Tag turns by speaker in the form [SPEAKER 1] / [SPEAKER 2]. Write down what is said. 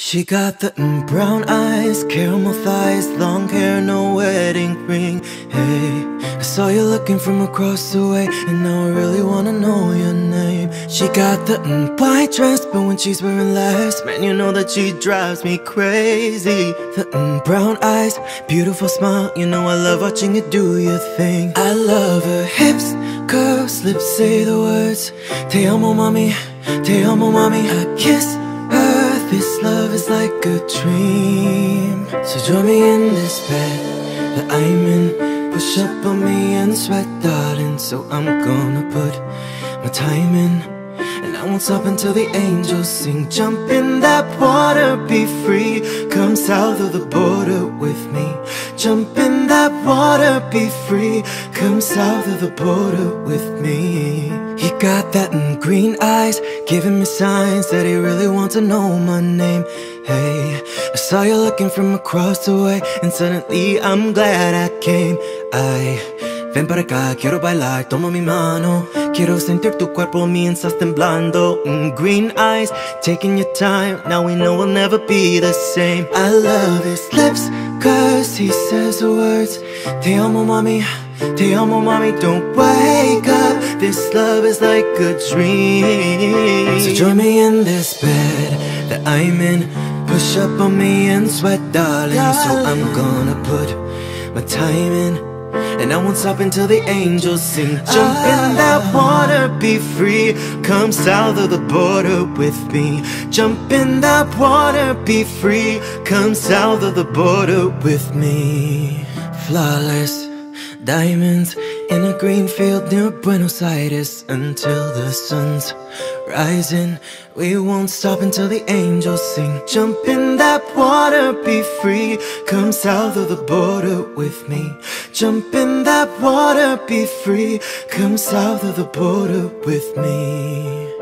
[SPEAKER 1] She got the mm, brown eyes, caramel thighs, long hair, no wedding ring. Hey, I saw you looking from across the way, and now I really wanna know your name. She got the mm, white dress, but when she's wearing less, man, you know that she drives me crazy. The mm, brown eyes, beautiful smile, you know I love watching you do your thing. I love her hips, curves, lips say the words. Te amo, mommy. Te amo, mommy. I kiss this love is like a dream. So join me in this bed that I'm in. Push up on me and sweat, darling. So I'm gonna put my time in. And I won't stop until the angels sing. Jump in that water, be free. Come south of the border with me Jump in that water, be free. Come south of the border with me. He got that in green eyes, giving me signs that he really wants to know my name. Hey, I saw you looking from across the way, and suddenly I'm glad I came. I Ven para acá, quiero bailar, toma mi mano. Quiero sentir tu cuerpo mientras temblando. Mm, Green eyes, taking your time Now we know we'll never be the same. I love his lips, cause he says the words Te amo, mami, te amo, mami, don't wake up. This love is like a dream. So join me in this bed that I'm in. Push up on me and sweat, darling. So I'm gonna put my time in And I won't stop until the angels sing Jump in ah. that water, be free Come south of the border with me Jump in that water, be free Come south of the border with me Flawless diamonds in a green field near Buenos Aires until the sun's rising. We won't stop until the angels sing. Jump in that water, be free. Come south of the border with me. Jump in that water, be free. Come south of the border with me.